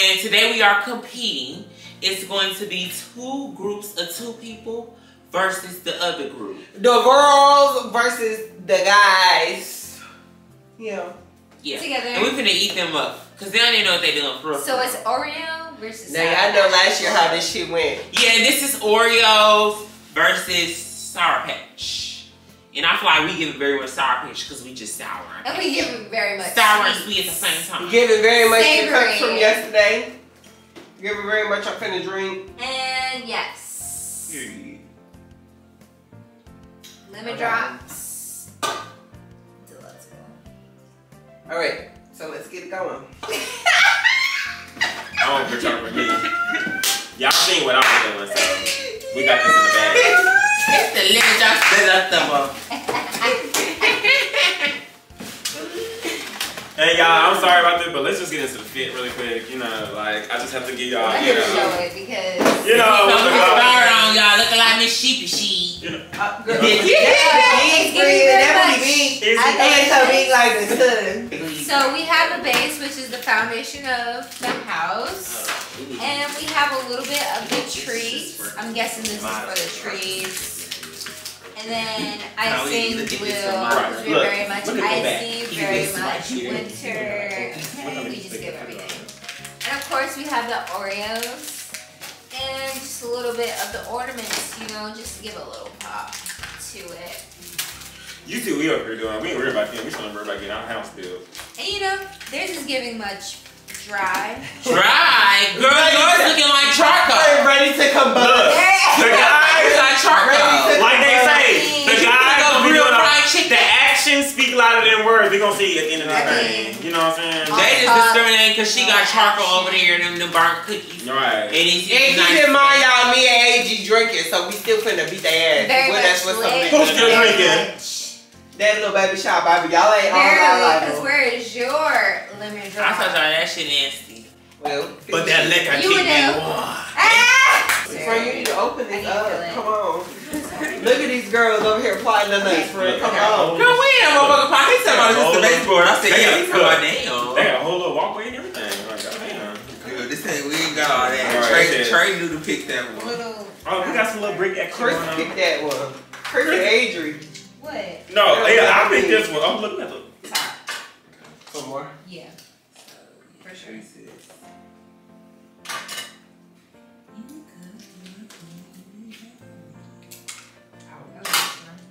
And today we are competing. It's going to be two groups of two people versus the other group. The girls versus the guys. Yeah. Yeah. Together. And we finna eat them up. Because they don't even know what they're doing for real. So it's Oreo versus. Now y'all know last year how this shit went. Yeah, this is Oreos versus Sour Patch. And I feel like we give it very much Sour Patch because we just sour. And we give it very much. Sour and sweet. sweet at the same time. Give it very much the Savory. from yesterday. Give it very much I'm finna drink. And yes. Lemon Okay. drops. Delightful. Alright, so let's get it going. I don't for y'all for me. Y'all seen what I'm doing, so we got this in the bag. It's the lemon drop delectable. Hey y'all, I'm sorry about this, but let's just get into the fit really quick. You know, like I just have to give y'all, I you can show it because. you know, So what's we up? start on y'all looking like Miss Sheepy Sheep. You know, Uh, girl, Yeah. Big It's bread, very that would much- be big. Is I it- They ain't so big like the hood. So we have a base, which is the foundation of the house. And we have a little bit of the trees. I'm guessing this is for the trees. And then Now we icing need to get will, Right, look, very much look at the back. icy, very much winter. Okay. We just give everything. And of course we have the Oreos. And just a little bit of the ornaments, you know, just to give a little pop to it. You two, we over here doing. We ain't worried about them. We trying to worry about getting our house built. And you know, theirs is giving much dry. Dry. Girl, yours looking like I'm charcoal. ready to come Look, the It's guys, like charcoal. like they say, the You guys think of gonna be real fried chicken. The actions speak louder than words. We gonna see you at the end of the I thing. You know what I'm saying? They just discriminating because she got charcoal over there and them, them burnt cookies. Right. And it's And nice. keep in mind, y'all, me and AG drinking, so we still finna beat their ass. Very well, that's what's lit. Who's up. still drinking? Much. That little baby shot, baby. Y'all ain't all Barely, our because where is your lemon I drop? told y'all that shit nasty. Well, But that liquor You keep me know. warm. Ah! Friend, you need to open I this need to feel up. Come on. Look at these girls over here plotting the nuts, friend. Come on. Girl, we ain't no motherfucking pot. He talking about this the baseboard. I said, yeah, got he talking about They damn. got a whole little walkway and everything. Like, goddamn. This ain't, we ain't got all that. All right, Trey, that's it. Trey knew to pick that one. Little. Oh, we got some little brick extra Chris going picked that one. Chris and Adri. What? No, yeah, I picked this one. I'm looking at that. Top. Some more. Yeah. For sure.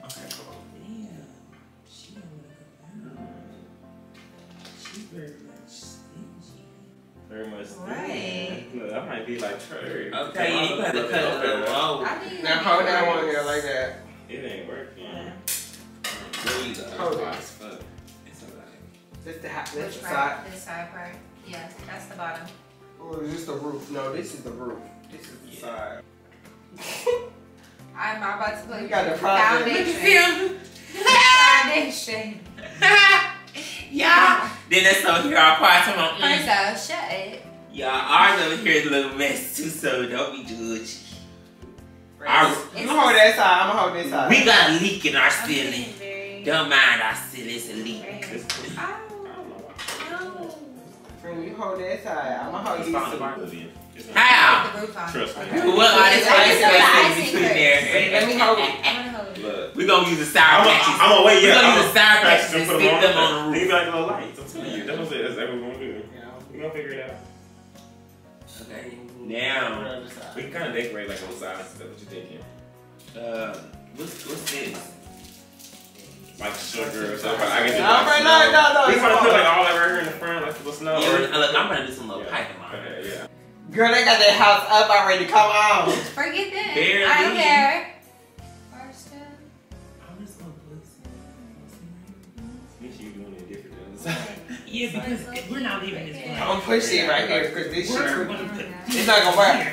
Okay, cool. Very much. Right. Look, I might be like Trey. Okay, yeah, you got to cut it a little low. I think Now hold that one here like that. It ain't working. There you go. As fuck. It's alright. This the hat. Which This part? side. This side part. Yeah, that's the bottom. Or is this the roof? No, this is the roof. This is the Yeah. side. I'm about to put You got the project. foundation. foundation. Yeah. Then that's over here all quiet. Talking about, mm. First off, shut it. Y'all, ours over here is a little mess too, so don't be judgy. Our, I'm gonna hold that side. I'm gonna hold this side. we got a leak in our ceiling. being very- Don't mind our ceiling, it's a leak. It's. I don't know. No. Friend, you hold that side. I'm gonna hold It's these fine. It's How? Put the roof on. Trust me. What all this ice just know the space in icing between first. there? Let me hold it. I'm gonna. Look. we gonna use the sour I'm patches. gonna I'm wait, we yeah. gonna use the sour patches to and put stick them them on on the roof. be like little lights. I'm telling you. That's what it is. That's what we're gonna do. We're gonna figure it out. Okay. Now, We can kind of decorate like on sides. That's what you're thinking. uh, what's, what's this? Like sugar or something. I guess No, like friend, no, no, no. We it's gonna put like all that right here in the front, like the snow. Yeah, or- look, I'm gonna do some little Yeah. piping on Okay, yeah. Girl, they got that house up already. Come on. Forget that. Barely. I don't care. First up. I'm just gonna put some- Make sure you doing it different than the. Yeah, because we're not leaving this I'm gonna push it right here because this We're shit. gonna put It's not gonna work.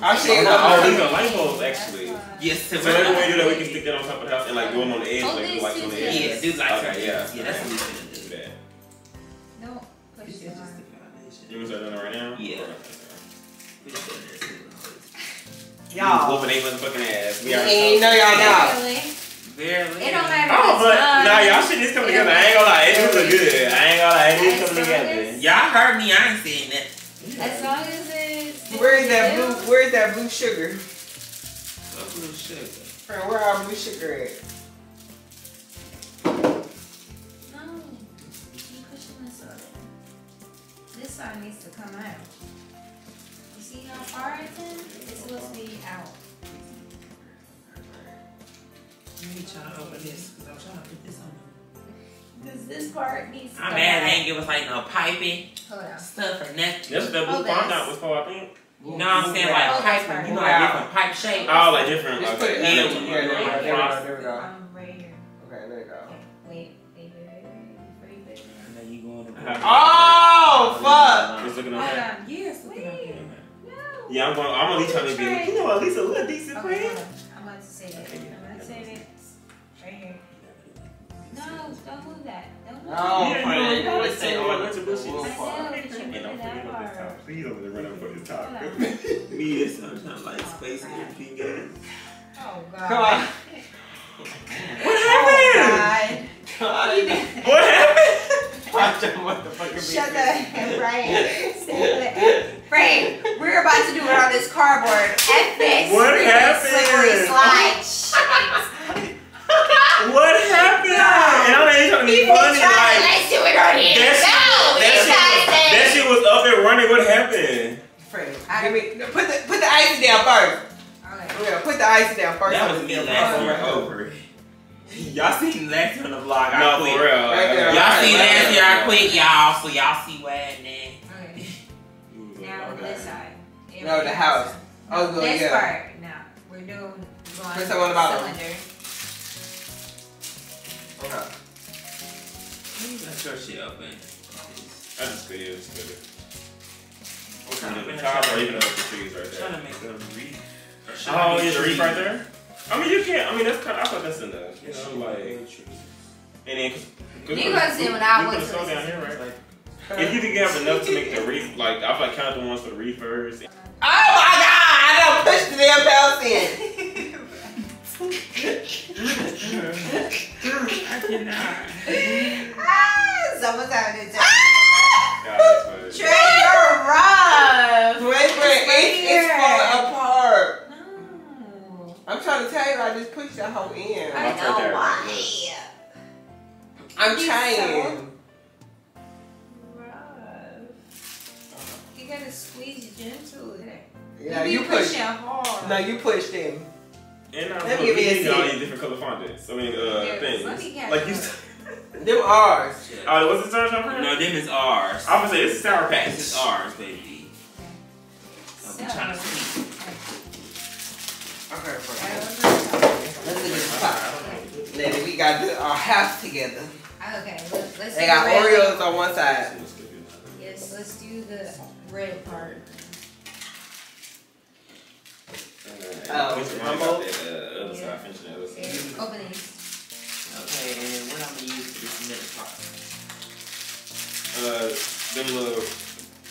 I see it. Oh, these are light bulbs actually. Yes to So every way you do that, we can stick that on top of the house and like do them on the edge, Hold like these lights on the edge. Yeah, do like Okay, yeah. Yeah, that's what we gonna Do do. that. No. Push This it just on. foundation. You want to start doing it right now? Yeah. Okay. We just gonna this. Y'all. whooping they motherfucking ass. We You ain't know. know y'all not. Really? Barely. It don't matter. Oh, but it's nah, y'all shit is coming together. I ain't gonna lie, it do look good. I ain't gonna lie, it is As coming together. Y'all heard me. I ain't saying that. As long as it's. Where is that blue? Where is that blue sugar? Fuck little sugar. Friend, where our blue sugar at? No. Keep pushing this up. This side needs to come out. You see how far it's in? It's supposed to be out. Let me try to open this because I'm trying to put this on. Because this part needs to I'm come mad out. they ain't give us like no piping Hold on. stuff or nothing. That's what that blue Oh, farm that's- dot was for, I think. You know what I'm saying? Like Oh, that's piping, right. you know, like different pipe shape. Oh, like different. Just put Okay. it Yeah, in. yeah, Yeah, there we go. There we go. There we go. I'm right here. Okay, there you go. Wait, wait, wait, you going to. Oh, fuck. Just looking Hold on. on. Yes, look Wait. Yeah, I'm going. I'm at least trying to be. You know, at least a little decent, Okay, friend. No, don't move that. Don't move No, that. friend. you always oh, what's your Blue bullshit? I know, but you don't that far. Please there run up for this top. Me is sometimes like space and everything. Oh, God. Come on. What Oh, happened? God. What happened? Watch your motherfucking Shut the. Frank. Frank, we're about to do it on this cardboard. F this. What happened? Slippery slide. Shit. What happened? And I'm not even trying to be People funny. try Like, let's do it on here. that no, that, shit, guys was- that shit was up and running. What happened? Friend, give me put the put the ice down first. Okay. Yeah, put the ice down first. That was me Yeah, last right year here. over. Y'all seen last year on the vlog. I No, quit. for real. Right there. Y'all Right, seen right, last right, year I quit, y'all, so y'all see what happened. Okay. Now Okay. this side. No, the house. Oh, good, This yeah. part. Now we're doing going Press that one about it. Cylinder. Okay. Let your shit open. I just could use it. I'm From the top or even the trees right trying there. to make a reef. Oh, I yeah, be the reef right there? I mean, you can't. I mean, that's kind of, I thought that's enough. You know, like, and then, You gonna see when I this. down here, right? If you think you have enough to make the reef, like, I feel like count the ones for the reefers. Oh my god! I done pushed the damn house in. I cannot. ah, someone's having a time. Yeah, that's what it is. Trey, you're rough. Wait, wait, it's, it's falling apart. No. I'm trying to tell you, I just pushed that whole in. I right know why. I'm He's trying. Rough. You gotta squeeze gently. Yeah, you you be pushed. pushing hard. No, you pushed him. And I'm Let me give you a all these different color fondants. I mean, uh, Yeah, things. Like you. up. Them ours. Oh, what's the turn on No, them is ours. I would say this is Sour Patch. This is ours, baby. I'm So- trying to see. Okay, That okay. Let's look at the top. Lady, we got the, our house together. Okay, let's, let's They got Oreos on one side. Yes, let's do the red part. Oh, Which one Humble? got uh, other side, finishing the other side. open these. Okay, and then what I'm gonna use for this middle part? Uh, them little,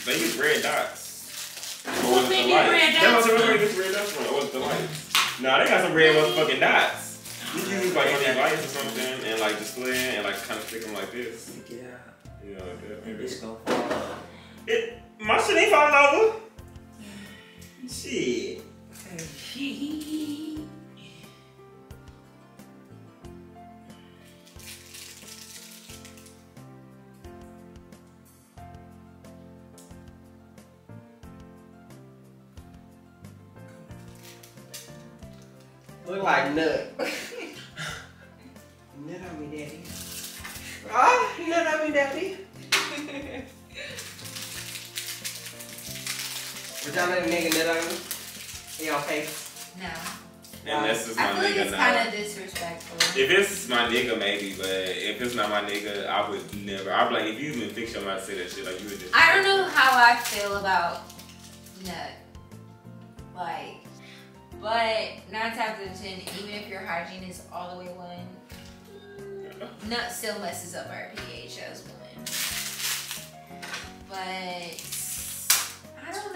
they use red dots. Or What was it they the need lights? red That's dots they red dots for. Or was it the lights? Nah, they got some red motherfucking dots. You can use like one of these lights or something and like display it and like kind of stick them like this. Yeah. You know, like that. And Maybe. this gonna fall off. It, my shit ain't falling over. Shit. Look like nut. nut on me, daddy. Ah, nut on me, daddy. Would y'all let a nigga nut on me? In your face? No. And this is my I feel like nigga it's now. kind of disrespectful. If it's my nigga, maybe, but if it's not my nigga, I would never. I'd be like, if you even fix your mouth to say that shit, like you would just. I don't know how I feel about nut. Like, but nine times out of ten, even if your hygiene is all the way one, nut still messes up our pH as one. But I don't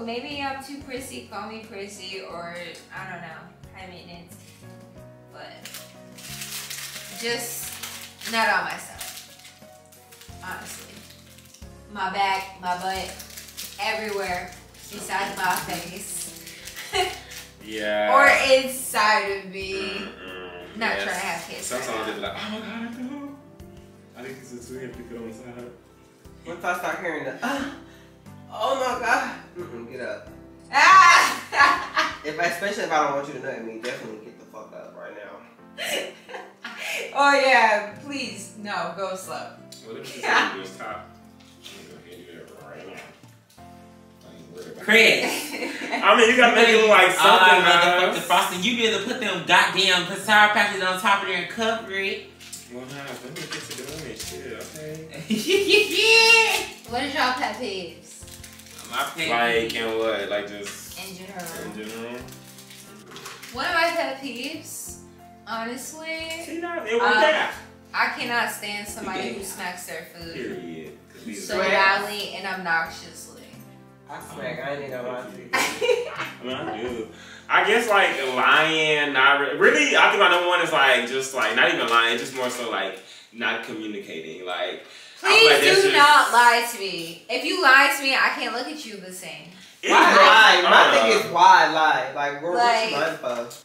know. maybe I'm too prissy, call me prissy, or I don't know, high maintenance. But just not on myself. Honestly. My back, my butt, everywhere besides my face. Yeah. or inside of me. Not Yes. trying to have kids. Sometimes right they be like, oh my god, no. I think this is too heavy to put on the side. Once I start hearing the, ah, oh my god, Mm-mm, get up. Ah! If especially if I don't want you to know me, definitely get the fuck up right now. oh yeah, please no, go slow. What let me just do this top. I'm gonna go ahead and do that right now. I ain't worried about it. Chris. I mean, you gotta make it look like All something, that motherfucking guys. frosting. You need to put them goddamn Sour Patches on top of there and cover it. Well, nah, let me get to doing this shit, okay? What is y'all pet peeves My pet Like, and what? Like, just in general? in general? One of my pet peeves, honestly, See, now, it worked Uh, out. I cannot stand somebody who smacks their food Period. 'Cause these so loudly and obnoxiously. I smack, I ain't even gonna lie to you. I mean, I do. I guess like lying, not re- really. I think my number one is like just like not even lying, just more so like not communicating. Like I feel Please do just- not lie to me. If you lie to me, I can't look at you the same. It's Why rough. lie? My Uh, thing is why lie? Like, where, Like- what's your mind for?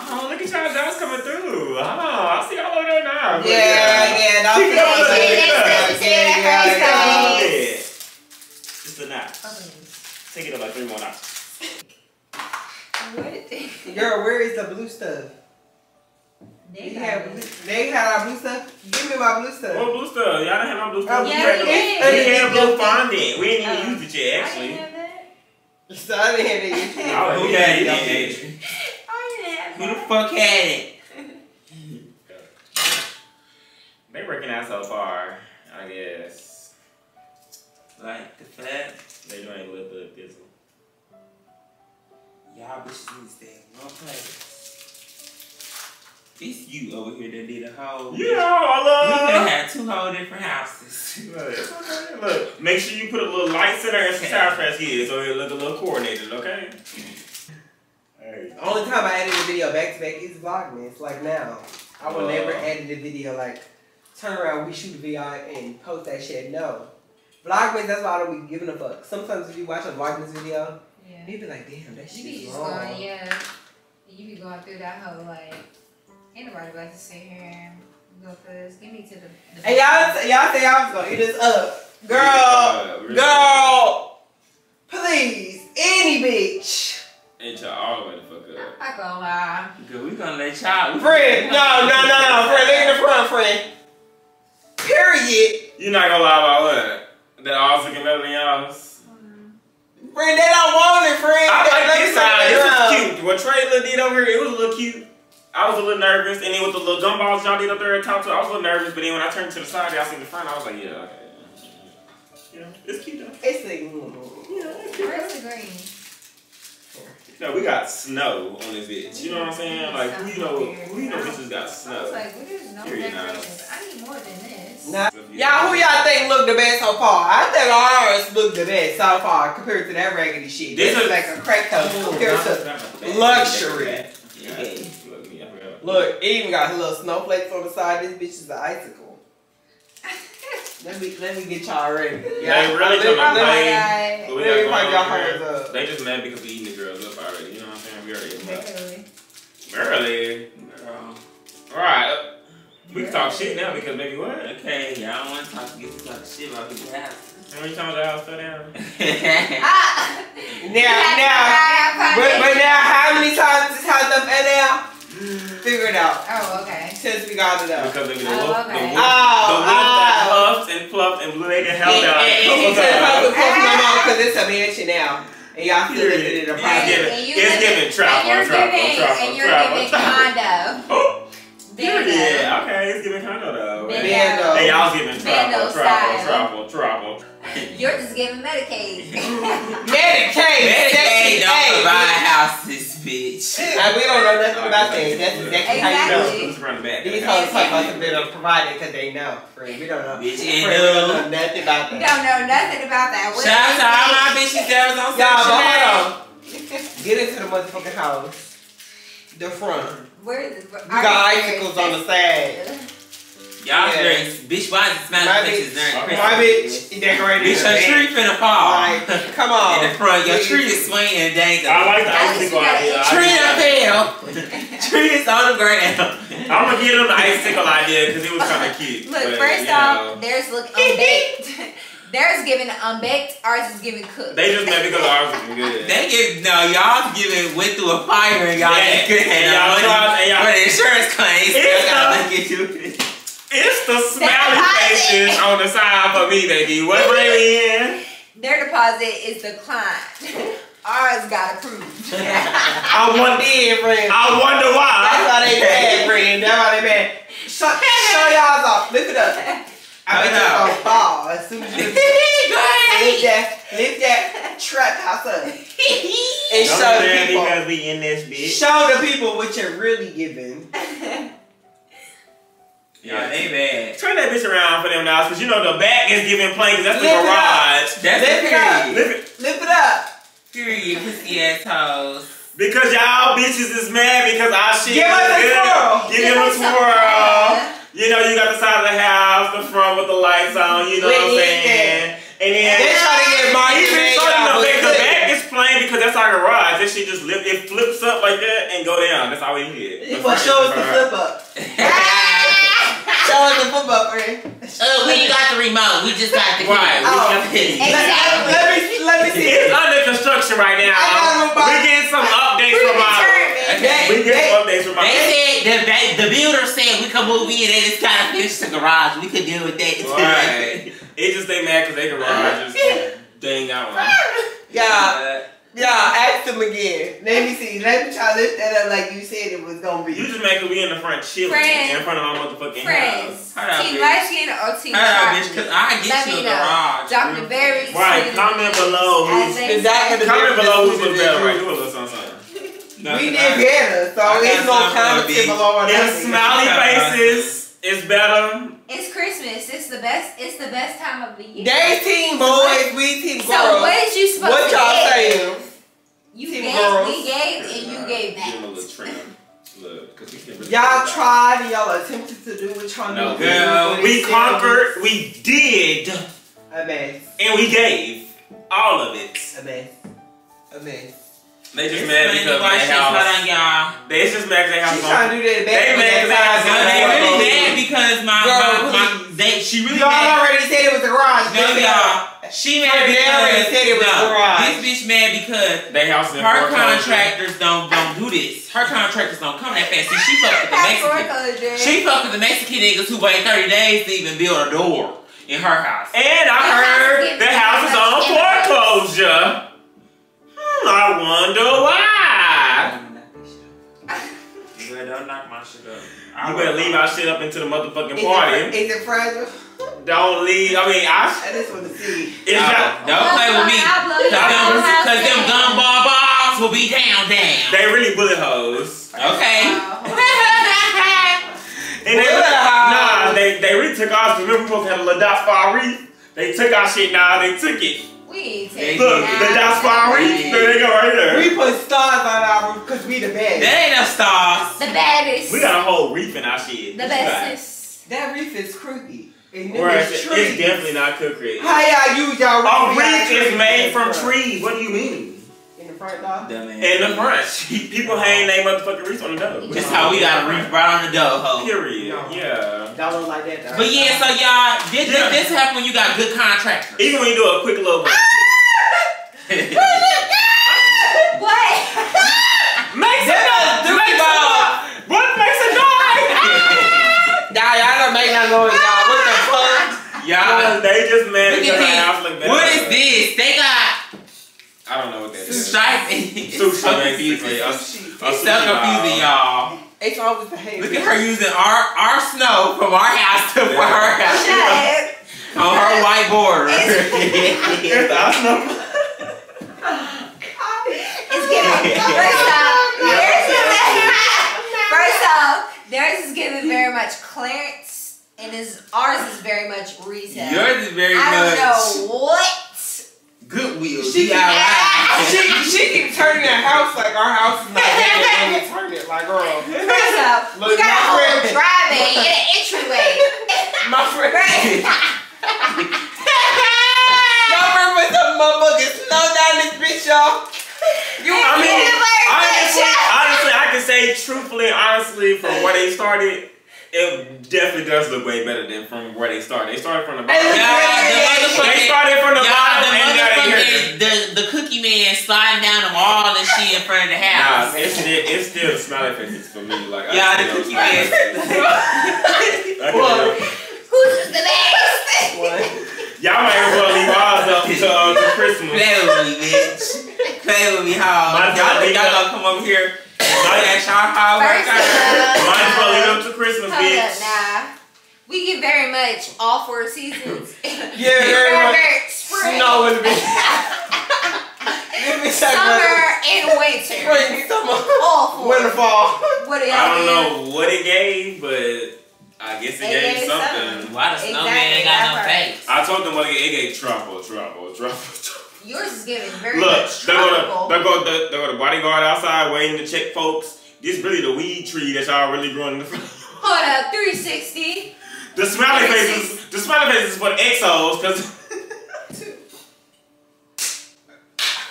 Oh, look at y'all guys coming through. Oh, I see y'all over there now. But Yeah, yeah, that's Keep it up, what keep it up. yeah, yeah, yeah, it up a little yeah. Just a notch. Oh. Take it up like three more notches. What? Girl, where is the blue stuff? They They had, they had our blue stuff. Give me my blue stuff. What blue stuff? Y'all didn't have no blue stuff. Oh, We yeah, had the- we did. We had blue fondant. We didn't even Oh. use it yet, I actually. didn't have that. So I didn't have any. Oh, who had it, I didn't have Who the fuck had it? They working out so far, I guess. Like the fact They doing a little bit of fizzle. y'all bitches need to stay in one place. It's you over here that did a whole. You know, I We could love. have two whole different houses. Look. Look, make sure you put a little light center and some sour patch kids so it look a little coordinated, okay? Hey. Only time I edit a video back to back is Vlogmas, like now. I would Uh. never edit a video like turn around, we shoot a video and post that shit. No. Vlogmas, that's why I don't be giving a fuck. Sometimes if you watch a Vlogmas video, Yeah. you be like, damn, that You be shit's just wrong. going, yeah. You be going through that whole like, ain't nobody about to sit here and go for this. Give me to the. the And y'all, y'all say I was gonna eat this up. Girl, really- girl, please, any bitch. Ain't y'all all the way the fuck up. I'm not gonna lie. Good, we gonna let y'all. Friend, no, no, no, no, friend, look in the front, friend. Period. You're not gonna lie about what? That ours looking better than y'all's? Friend, they don't want it, friend. I like this me side. This is cute. What Trayla did over here, it was a little cute. I was a little nervous, and then with the little gumballs y'all did up there at top two, I was a little nervous. But then when I turned to the side, y'all seen the front, I was like, yeah, okay. You know, it's cute though. It's like, mm, You know, it's cute. Where's the green? No, we got snow on this bitch. You know what I'm saying? Like, we know, who you know bitches got I was snow? like, there's no Period, decorations. I need more than this. Nah. Y'all, who y'all think look the best so far? I think ours look the best so far compared to that raggedy shit. This This, is is- like a crack house compared to luxury. Yeah. Look, me, I forgot. Look, it even got his little snowflakes on the side. This bitch is an icicle. Let me let me get y'all ready. They really let, coming let, Oh let, But we let me got pipe y'all on hands up. They just mad because we eating the girls up already. You know what I'm saying? We already eating them up. Literally. Girl. Alright. We can talk shit now because maybe what? Okay, y'all don't want to talk, get to talk shit about people's houses. How many times the house fell down? Ah! Now, now, but, but now, how many times this house up and down? Figure it out. Oh, okay. Since we got it up. Because maybe the Oh, okay. the wolf, Oh, the wolf that oh. puffed and fluffed and blew their hell down. Hey, hey, He hey, said hey, probably hey. close because it's a mansion now. And y'all still living in a It's giving- it's giving trap and you're on trap on giving, trap on and you're trap on giving trap. condo. Oh, Bando. yeah, okay, it's giving condo though. Bando. Bando. Hey, y'all's giving trap Bando on trap on trap on trap on. You're just giving Medicaid. Medicaid. Medicaid don't eight. provide houses, bitch. Uh, we don't know nothing about that. That's exactly how you know. Let's run back. These hoes talk about some bit of provided because they know. Friend, we don't know. Bitch, Friend, and we don't know nothing about We that. don't know nothing about that. What Shout out to all my bitches that letters on Y'all, but hold on. Get into the motherfucking house. The front. Where is You got icicles on the side. Y'all Yeah. very bitch. Why is it My smelling bitches bitch, during My Christmas? my bitch decorated Bitch, the your tree finna fall. Like, come on. in the front, your tree is swinging and dangling. I like the Alex, icicle idea. I Tree just- up hell. tree is on the ground. I'm gonna give them the icicle idea because it was kind of cute. Look, but, first you off, know, theirs look unbaked. theirs giving unbaked, ours is giving cooked. they just made because ours was good. They give no, y'all giving went through a fire and y'all Yeah, ain't good and at y'all money tried- and y'all- for the insurance claims. It's Still gotta the- look you. It's the smiley faces on the side for me, baby. What bring me in? Their deposit is declined. ours got approved. I want it, friend. I wonder why. That's why. why they bad, friend. That's why they bad. Show, show y'all's off. Lift it up. I bet you up. gonna fall as soon as you Go lift that, lift that trap house up and Don't show say the people. because we in this bitch. Show the people what you're really giving. Yeah, they bad. Turn that bitch around for them now, because you know the back is giving plain, because that's the Lift up. garage. That's Lift the it up. period. Lift it. Lift it up. Period, pussy assholes. Because y'all bitches is mad because our shit Give us a twirl. Give them a twirl. You know, you got the side of the house, the front with the lights on, you know what I'm saying? And then They try to get Marty even made so, y'all, the, back, the back is plain because that's our garage. That shit just lift, it flips up like that and go down. That's all we need. Well, show us the flip up. Ah! Show us the flip up, friend. Uh, we got the remote. We just got the Right. We Oh. got Exactly. Let me let me see. It's under construction right now. I got a robot. We getting some updates from our. Okay. We get some updates from our. They said the, the the builder said we could move in. They just gotta finish the garage. We could deal with that. Right. It just they mad because they garage is they ain't got one. Yeah, yeah. Ask them again. Let me see. Let me try to lift that up like you said it was gonna be. You just mad because we in the front chilling Friends. in front of our motherfucking house. Friends, Hold Team bitch. Or Team Hold on, bitch, cause I get Let you me a know. garage. Dr. Berry. Right, comment below As who's Exactly. say. comment below who's difference was better. Right, between do a little something. something. We did better, so it's no something for comment the below or If smiley faces is better, It's Christmas. It's the best. It's the best time of the year. They team boys, we team girls. so girls. what is you supposed What to y'all give? saying? You Team gave, girls. we gave, and you gave Give him a back. little trim. Look, 'cause we can really Y'all that. tried and y'all attempted to do what y'all No, knew. girl, We conquered, still we did, was A mess. and we gave all of it. A mess. A mess. They just It's mad because why they she's house. on y'all. They just mad because they She's house. trying to do that They mad because they really mad because my, Girl, my, my they she really Y'all mad. already said it was the garage. No, y'all. She mad Her dad because already said it was no, garage. this bitch mad because They house in her contractors don't don't do this. Her contractors don't come that fast. See, she fuck with the Mexican. She fuck with the Mexican niggas who wait 30 days to even build a door in her house. And I The house is heard the house is on very much in the foreclosure. Hmm, I wonder why. Girl, don't knock my shit up. You better leave our shit up into the motherfucking Is party. it, is it fragile? Don't leave. I mean, I. I just want to see. It's Uh, not. don't play with me. I'll blow Cause your them, house cause them down. gumball balls will be down, down. They really bullet hoes. Okay. And they, Bullet nah, they, they really took ours. Remember, we supposed to have a Ladas Reef? They took our shit now. They took it. We ain't They taking Look, it the out. Ladas Reef. There they go right there. We put stars on our roof because we the best. That ain't no stars. The baddest. We got a whole reef in our shit. the What you got? bestest. That reef is creepy. And Where it's, is trees. it's definitely not concrete. How y'all use y'all A We got reef is made from trees. What do you mean? In the front door. In the front. People hang their motherfucking reefs on the door. Just how we got a reef right on the door, ho. Period. No. Yeah. Y'all look like that though. But yeah, so y'all, this, Yeah. this, this happen when you got good contractors. Even when you do a quick little. Ah! What? Makes a. What makes noise? Y'all, don't. What the fuck? y'all, they just our. What is this? They got I don't know what that is. It's Sushi, so confusing. It's so confusing, y'all. It's always hand. Look at her using our our snow from our house to for her house Shut on her white border. It's the ice number. It's giving. First off, theirs is first off, theirs is giving very much clearance, and is ours is very much retail. Yours is very I much I don't know what. Goodwill. She DIY. she she keeps turning that house like our house is not big and we turn it like girl. First up, we Look, got a my whole friend- driveway and an entryway. My friend, Right. My friend some motherfucking snow down this bitch, y'all. You, I mean, honestly, honestly, I can say truthfully, honestly, from where they started, it definitely does look way better than from where they started. They started from the bottom. look, Y'all, the They started from the y'all, bottom the and now they here. the, the cookie man sliding down the wall and shit in front of the house. Nah, house. it's still, it's still the smiley faces for me. Like, I the cookie man. faces. I can What? tell. Who's the next? What? Y'all might as well leave ours up to, uh, to Christmas. Play with me, bitch. Play with me, how? My Y'all think y'all gonna come over here and play at y'all house? First like of that? Might as well leave up to Christmas, Hold up, bitch. nah. We get very much all four seasons. Yeah, very much. spring, Snow in the bitch. This bitch summer, about and winter. Spring, summer, All four. winter, fall. What do y'all I don't know what it gave, but I guess it, It gave, gave something. Why the snowman Exactly, ain't got no face? I told them what it gave. It gave trouble, trouble, trouble, trouble. Yours is giving very Look, much they go tropical. to they go the they go the bodyguard outside waiting to check folks. This really the weed tree that y'all really growing in the front. Hold up, 360. The smiley faces, the smiley faces is for the exos, cause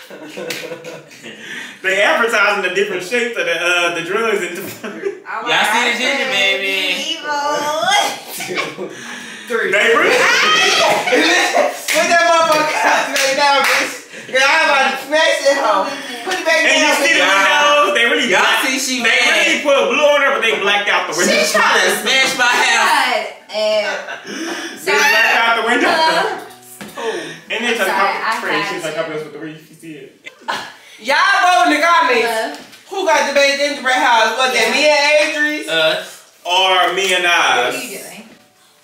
they advertising the different shapes of the uh the drugs in the. Oh Y'all see the ginger, baby? Evil. Three. they really. Put that motherfucker out right now, bitch. Girl, I'm about to smash it home. Put it back And you see the bitch. windows, they really Y'all black- see she They really mad. put blue on her, but they blacked out the window. She trying to smash my house. God. Uh, They blacked out the window. Uh, and then I'm try to I copy Trey, she's like to. copy us with the read. You see it. Y'all vote in the comments. uh, Who got the best gingerbread house? Was that me and Adri's? Us. Or me and what are Oz. you doing?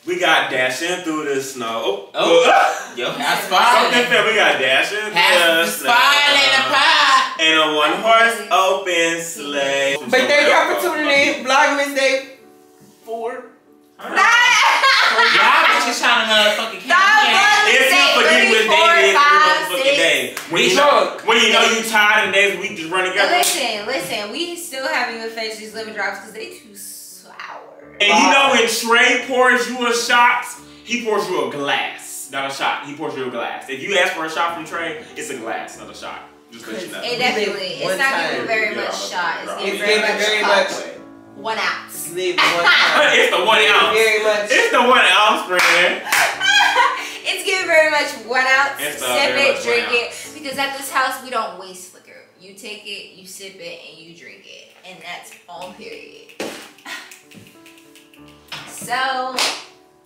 We got dashing through the snow. Oh, Oh. Yo, house Something falling. fell. We got dashing through the House snow. falling apart. And a one horse open sleigh. But thank y'all for tuning in. Vlogmas Day 4. Y'all bitches trying to motherfucking Stop count me. If you forget what four, day it is, five, every motherfucking six. day. When you, We know, drunk. when you know you tired and days we just run together. Listen, listen, we still haven't even finished these lemon drops because they too sour. And you know when Trey pours you a shot, he pours you a glass. Not a shot. He pours you a glass. If you ask for a shot from Trey, it's a glass, not a shot. Just let you know. It definitely, it's One not time. giving very much I'm shot. gonna- It's It's giving very giving much very cup. much. One ounce. Leave one time. it's the one ounce. Very much. It's the one ounce, friend. It's very much one ounce. Sip very it, much drink one it. Because at this house we don't waste liquor. You take it, you sip it, and you drink it, and that's all period. So,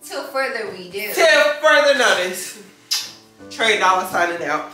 till further we do. Till further notice, Trey Dollar signing out.